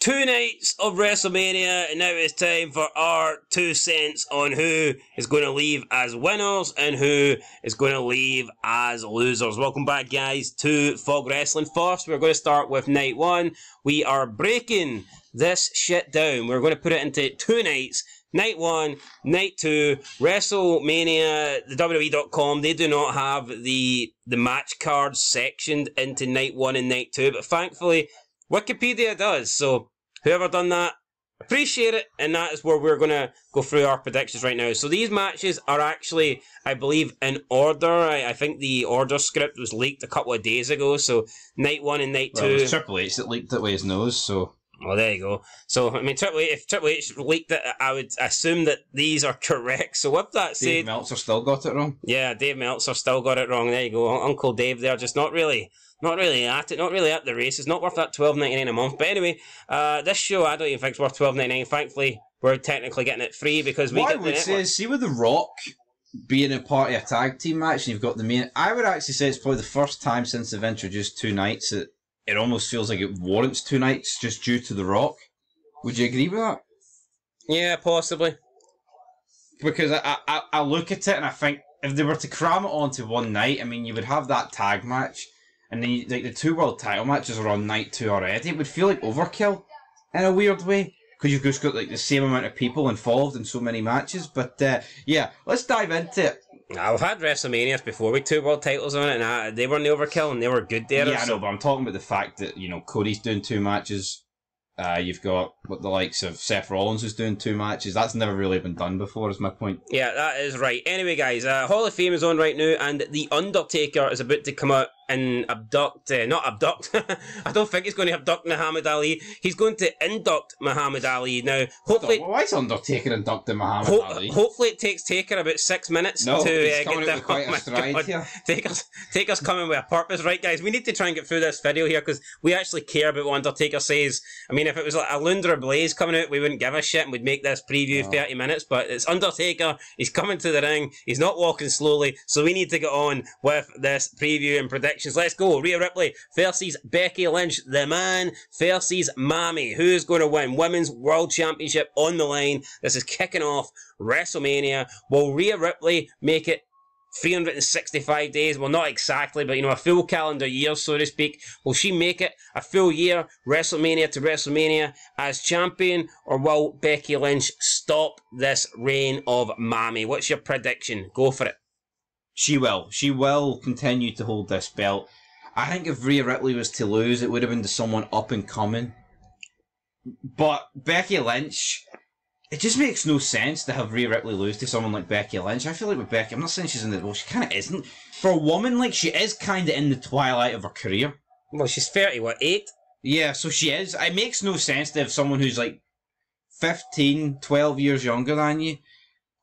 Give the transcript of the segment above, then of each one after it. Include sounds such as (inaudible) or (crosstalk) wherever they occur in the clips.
two nights of WrestleMania, and now it's time for our two cents on who is going to leave as winners and who is going to leave as losers. Welcome back, guys, to Fog Wrestling. First, we're going to start with night one. We are breaking this shit down. We're going to put it into two nights. Night one, night two, WrestleMania, the WWE.com, they do not have the the match cards sectioned into night one and night two, but thankfully Wikipedia does. So whoever done that, appreciate it, and that is where we're gonna go through our predictions right now. So these matches are actually, I believe, in order. I, I think the order script was leaked a couple of days ago. So night one and night Well, it two. was Triple H that leaked it with his nose, so Well, there you go. So, I mean, Triple H, if Triple H leaked it, I would assume that these are correct. So, with that Dave said, Meltzer still got it wrong. yeah, Dave Meltzer still got it wrong. There you go. Uncle Dave there, just not really, not really at it, not really at the race. It's not worth that twelve ninety nine a month. But anyway, uh, this show I don't even think it's worth twelve ninety nine. Thankfully, we're technically getting it free because we what I get the would say see with The Rock being a part of a tag team match and you've got the main, I would actually say it's probably the first time since they've introduced two nights that it almost feels like it warrants two nights just due to The Rock. Would you agree with that? Yeah, possibly. Because I, I, I look at it and I think if they were to cram it onto one night, I mean, you would have that tag match, and then you, like the two world title matches are on night two already. It would feel like overkill in a weird way because you've just got like the same amount of people involved in so many matches. But uh, yeah, let's dive into it. I've had WrestleManias before with two world titles on it, and I, they were in the overkill and they were good there. yeah, I know, but I'm talking about the fact that you know Cody's doing two matches. Uh, you've got what the likes of Seth Rollins is doing two matches. That's never really been done before. Is my point. Yeah, that is right. Anyway, guys, uh, Hall of Fame is on right now, and The Undertaker is about to come out and abduct, uh, not abduct, (laughs) I don't think he's going to abduct Muhammad Ali. He's going to induct Muhammad Ali. Now, hopefully, Why is Undertaker inducting Muhammad ho- Ali? hopefully it takes Taker about six minutes No, to uh, get with quite (laughs) oh a stride God. here. Taker's, Taker's coming with a purpose. Right, guys, we need to try and get through this video here because we actually care about what Undertaker says. I mean, if it was like a Lunder Blaze coming out, we wouldn't give a shit and we'd make this preview No. 30 minutes. But it's Undertaker. He's coming to the ring. He's not walking slowly. So we need to get on with this preview and predictions. Let's go. Rhea Ripley versus Becky Lynch. The man versus Mami. Who's going to win? Women's World Championship on the line. This is kicking off WrestleMania. Will Rhea Ripley make it 365 days. Well, not exactly, but you know, a full calendar year, so to speak. Will she make it a full year, WrestleMania to WrestleMania, as champion, or will Becky Lynch stop this reign of Mami? What's your prediction? Go for it. She will. She will continue to hold this belt. I think if Rhea Ripley was to lose, it would have been to someone up and coming. But Becky Lynch, it just makes no sense to have Rhea Ripley lose to someone like Becky Lynch. I feel like with Becky, I'm not saying she's in the well, she kind of isn't. For a woman, like she is kind of in the twilight of her career. Well, she's 30, what, 8? Yeah, so she is. It makes no sense to have someone who's like 15, 12 years younger than you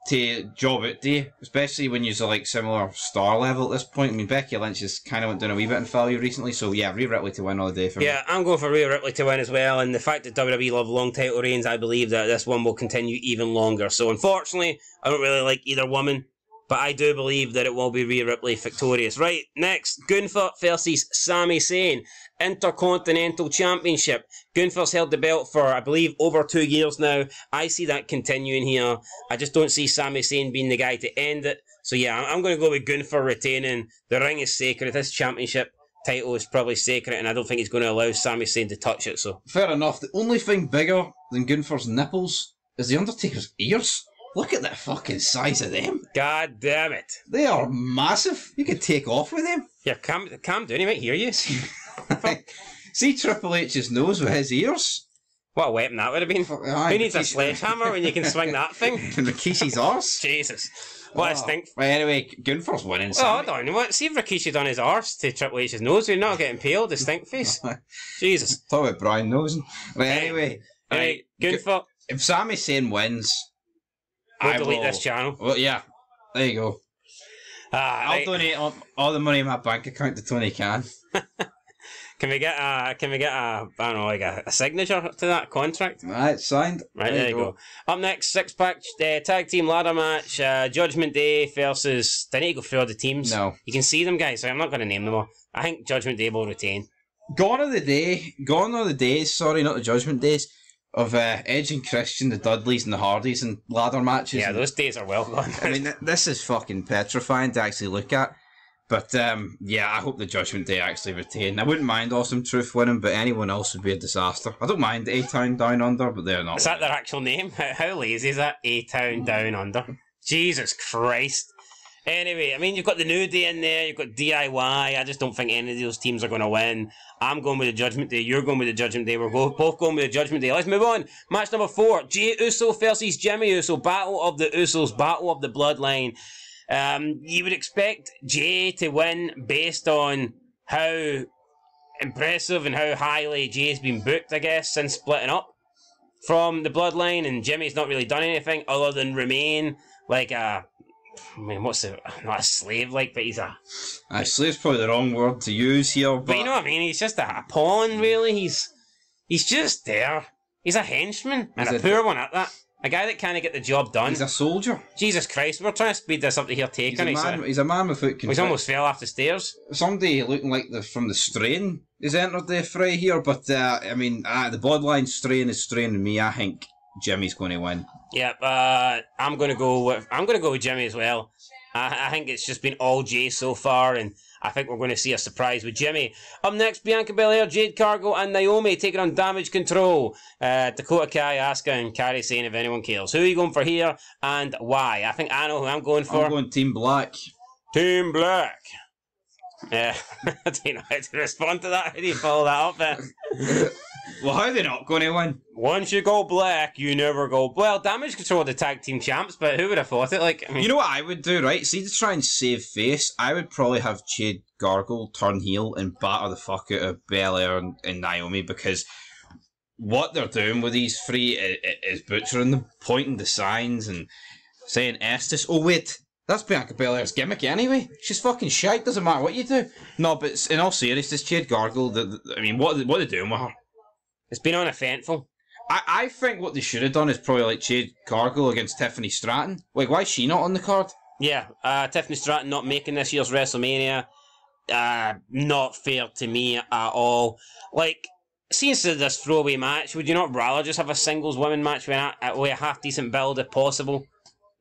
to job to you, especially when you're like similar star level at this point. I mean, Becky Lynch has kind of went down a wee bit in value recently, so yeah, Rhea Ripley to win all day for me. Yeah, I'm going for Rhea Ripley to win as well, and the fact that WWE love long title reigns, I believe that this one will continue even longer. So, unfortunately, I don't really like either woman, but I do believe that it will be Rhea Ripley victorious. Right, next, Gunther versus Sami Zayn, Intercontinental Championship. Gunther's held the belt for, I believe, over two years now. I see that continuing here. I just don't see Sami Zayn being the guy to end it. So, yeah, I'm- going to go with Gunther retaining. The ring is sacred. This championship title is probably sacred, and I don't think he's going to allow Sami Zayn to touch it. So Fair enough. The only thing bigger than Gunther's nipples is the Undertaker's ears. Look at the fucking size of them. God damn it! They are massive. You could take off with them. Yeah, calm, calm down. He might hear you. (laughs) (laughs) See Triple H's nose with his ears? What a weapon that would have been. Fuck, aye, Who needs a sledgehammer when you can swing that thing? (laughs) Rikishi's arse? Jesus, what a Oh. stink. Right, anyway, Gunther's winning. Oh, hold on. What? See if Rikishi done his arse to Triple H's nose. We're not getting peeled. The stink face. Jesus. Talk about Brian nosing. Right, anyway, Anyway, right, Gunther, if Sami Zayn wins, we'll I delete will- this channel. Well, yeah, there you go. Ah, I'll right. donate all, all the money in my bank account to Tony Khan. (laughs) Can we get a? Can we get a? I don't know, like a, a signature to that contract? Right, signed. Right, there, you go. Up next, six pack uh, tag team ladder match. Uh, Judgment Day versus. Do I need to go through all the teams? No. You can see them, guys. So I'm not going to name them all. I think Judgment Day will retain. gone are the day, gone are the days. Sorry, not the Judgment days of uh, Edge and Christian, the Dudleys and the Hardys and ladder matches. Yeah, those days are well gone. I mean, th- this is fucking petrifying to actually look at. But um, yeah, I hope the Judgment Day actually retain. I wouldn't mind Awesome Truth winning, but anyone else would be a disaster. I don't mind A Town Down Under, but they're not. Is that their actual name? How, (laughs) how lazy is that? A Town Down Under. Jesus Christ. Anyway, I mean, you've got the New Day in there, you've got DIY. I just don't think any of those teams are going to win. I'm going with the Judgment Day, you're going with the Judgment Day, we're both going with the Judgment Day. Let's move on. Match number four Jey Uso versus Jimmy Uso. Battle of the Usos, Battle of the Bloodline. Um, you would expect Jey to win based on how impressive and how highly Jey's been booked, I guess, since splitting up from the bloodline, and Jimmy's not really done anything other than remain like a. I mean, what's the not a slave like, but he's a. Uh, slave's probably the wrong word to use here, but, But you know what I mean? He's just a, a pawn, really. He's he's just there. He's a henchman and a, a- poor one at that. A guy that can't get the job done. he's a soldier. Jesus Christ, we're trying to speed this up to here He's a He's, man. a, He's a man without he's almost fell off the stairs. Somebody looking like the from the strain is entered the fray here, but uh, I mean, uh, the bloodline strain is straining me. I think Jimmy's going to win. Yep, uh, I'm gonna go with I'm gonna go with Jimmy as well. I, I think it's just been all Jey so far, and I think we're going to see a surprise with Jimmy. Up next, Bianca Belair, Jade Cargill, and Naomi taking on Damage Control. Uh, Dakota Kai, Asuka, and Kairi Sane if anyone cares. Who are you going for here, and why? I think I know who I'm going for. I'm going Team Black. Team Black. Yeah, (laughs) I don't know how to respond to that. How do you follow that up? (laughs) Well, how are they not going to win? once you go black, you never go. Well, Damage Control the tag team champs, but who would have thought it? Like, I mean, You know what I would do, right? See, to try and save face, I would probably have Jade Cargill turn heel and batter the fuck out of Belair and, and Naomi because what they're doing with these three is, is butchering them, pointing the signs and saying Estes. Oh, wait, that's Bianca Belair's gimmick anyway. She's fucking shite, doesn't matter what you do. No, but in all seriousness, Jade Cargill, the, the- I mean, what, what are they doing with her? It's been uneventful. I, I think what they should have done is probably like Jade Cargill against Tiffany Stratton. Like, why is she not on the card? Yeah, uh, Tiffany Stratton not making this year's WrestleMania. Uh, not fair to me at all. Like, since this throwaway match, would you not rather just have a singles women match with a, with a half decent build if possible?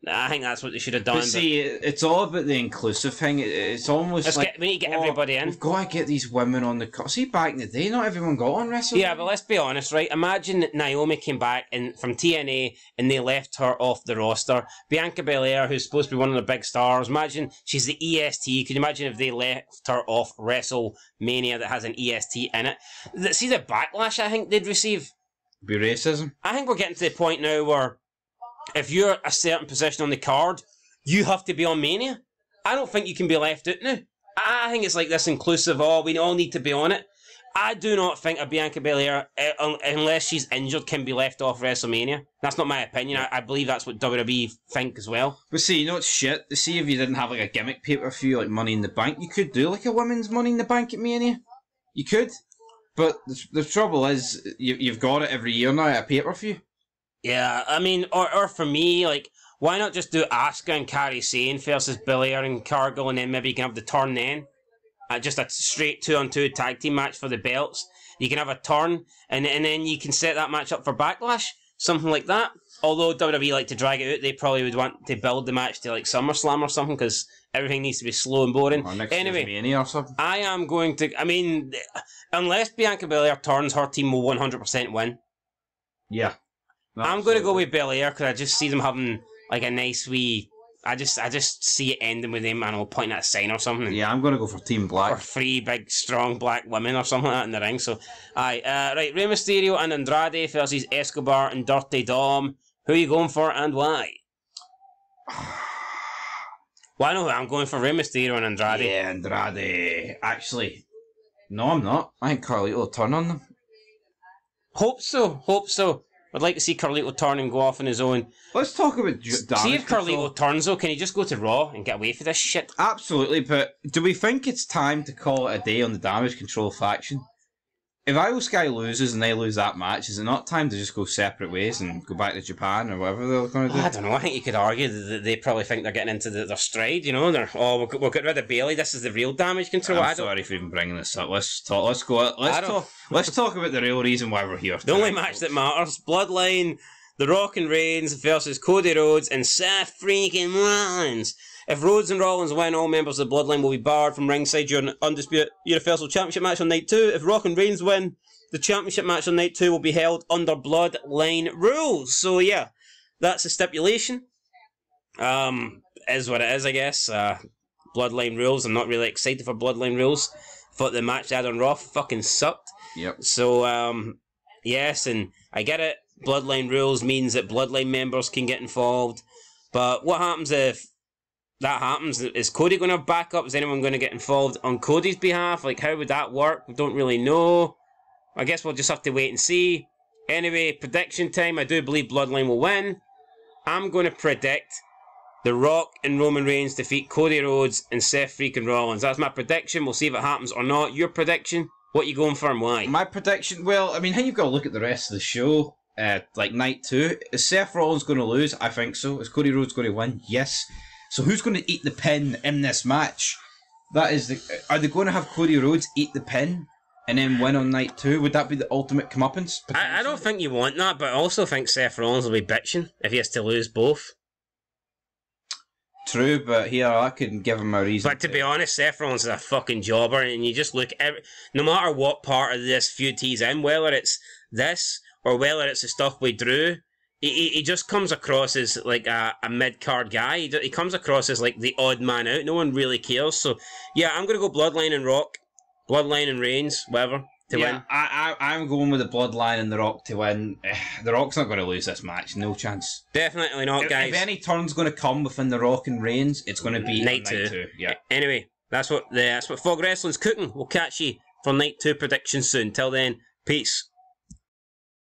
I think that's what they should have done. But see, it's all about the inclusive thing. It's almost Let's like get- we need to get oh, everybody in. We've got to get these women on the card. See, back in the day, not everyone got on wrestling. Yeah, but let's be honest, right? Imagine that Naomi came back in, from TNA and they left her off the roster. Bianca Belair, who's supposed to be one of the big stars, imagine she's the EST. Can you imagine if they left her off WrestleMania that has an EST in it? See the backlash I think they'd receive? be racism. I think we're getting to the point now where if you're a certain position on the card, you have to be on Mania. I don't think you can be left out now. I think it's like this inclusive, oh, we all need to be on it. I do not think a Bianca Belair, uh, unless she's injured, can be left off WrestleMania. That's not my opinion. I, I believe that's what WWE think as well. But see, you know it's shit. See, if you didn't have like a gimmick pay per view like Money in the Bank, you could do like a women's Money in the Bank at Mania. You could. But the, the trouble is, you, you've got it every year now at a pay per view. Yeah, I mean, or, or for me, like, why not just do Asuka and Kairi Sane versus Belair and Cargill, and then maybe you can have the turn then? Uh, just a straight two on two tag team match for the belts. You can have a turn, and, and then you can set that match up for Backlash, something like that. Although WWE like to drag it out, they probably would want to build the match to like SummerSlam or something because everything needs to be slow and boring. Or next Anyway. Mania or something. I am going to. I mean, unless Bianca Belair turns, her team will 100% win. Yeah. I'm going to go with Belair because I just see them having like a nice wee. I just I just see it ending with them and I'll point at a sign or something. Yeah, I'm going to go for Team Black. Or three big strong black women or something like that in the ring. So, aye, uh, right. Rey Mysterio and Andrade versus Escobar and Dirty Dom. Who are you going for and why? (sighs) Well, I know who I'm going for. Rey Mysterio and Andrade. Yeah, Andrade. Actually, no, I'm not. I think Carlito will turn on them. Hope so. Hope so. I'd like to see Carlito turn and go off on his own. Let's talk about see if Carlito control. turns though. Can he just go to Raw and get away for this shit? Absolutely, but do we think it's time to call it a day on the damage control faction? If Iyo Sky loses and they lose that match, is it not time to just go separate ways and go back to Japan or whatever they're going to do? I don't know. I think you could argue that they probably think they're getting into the, their stride. You know, they're oh we'll, we'll get rid of Bayley. This is the real damage control. I'm I don't. sorry for even bringing this up. Let's talk. Let's go. Let's talk. (laughs) Let's talk about the real reason why we're here. The only match that matters: Bloodline, The Rock and Reigns versus Cody Rhodes and Seth freaking Rollins. If Rhodes and Rollins win, all members of the Bloodline will be barred from ringside during Undisputed Universal Championship match on night two. If Rock and Reigns win, the championship match on night two will be held under Bloodline rules. So yeah, that's the stipulation. Um, is what it is, I guess. Uh, Bloodline rules. I'm not really excited for Bloodline rules. Thought the match they had on Raw fucking sucked. Yep. So, um, yes, and I get it. Bloodline rules means that bloodline members can get involved. But what happens if that happens? Is Cody going to back up? Is anyone going to get involved on Cody's behalf? Like, how would that work? We don't really know. I guess we'll just have to wait and see. Anyway, prediction time. I do believe Bloodline will win. I'm going to predict The Rock and Roman Reigns defeat Cody Rhodes and Seth freaking Rollins. That's my prediction. We'll see if it happens or not. Your prediction? What you going for and why? My prediction. Well, I mean, how you've got to look at the rest of the show. Uh, like night two, is Seth Rollins going to lose? I think so. Is Cody Rhodes going to win? Yes. So who's going to eat the pin in this match? That is the. Are they going to have Cody Rhodes eat the pin and then win on night two? Would that be the ultimate comeuppance? I, I don't think you want that, but I also think Seth Rollins will be bitching if he has to lose both. True, but here I couldn't give him a reason. But to be honest, Seth Rollins is a fucking jobber, and you just look every, no matter what part of this feud he's in, whether it's this or whether it's the stuff we drew, he, he, just comes across as like a, a mid card guy. He, he comes across as like the odd man out. No one really cares. So yeah, I'm gonna go Bloodline and Rock, Bloodline and Reigns, whatever to yeah, win. I, I, I'm going with the Bloodline and The Rock to win. Eh, The Rock's not going to lose this match. No chance. Definitely not, If, guys. if any turn's going to come within The Rock and Reigns, it's going to be on Night two. two. Yeah. Anyway, that's what the, that's what Fog Wrestling's cooking. We'll catch you for night two predictions soon. Till then, peace.